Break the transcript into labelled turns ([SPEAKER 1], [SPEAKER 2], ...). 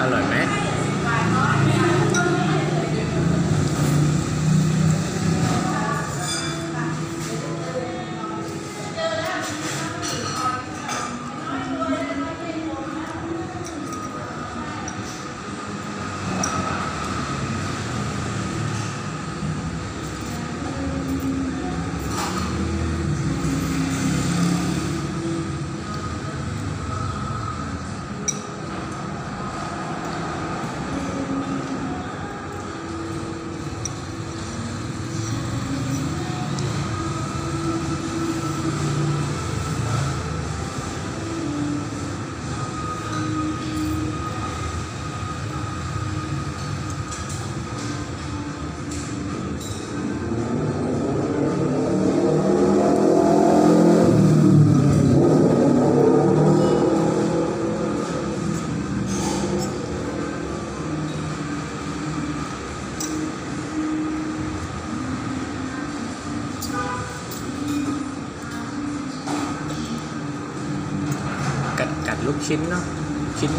[SPEAKER 1] อร่อยไหม lúc chín nó chín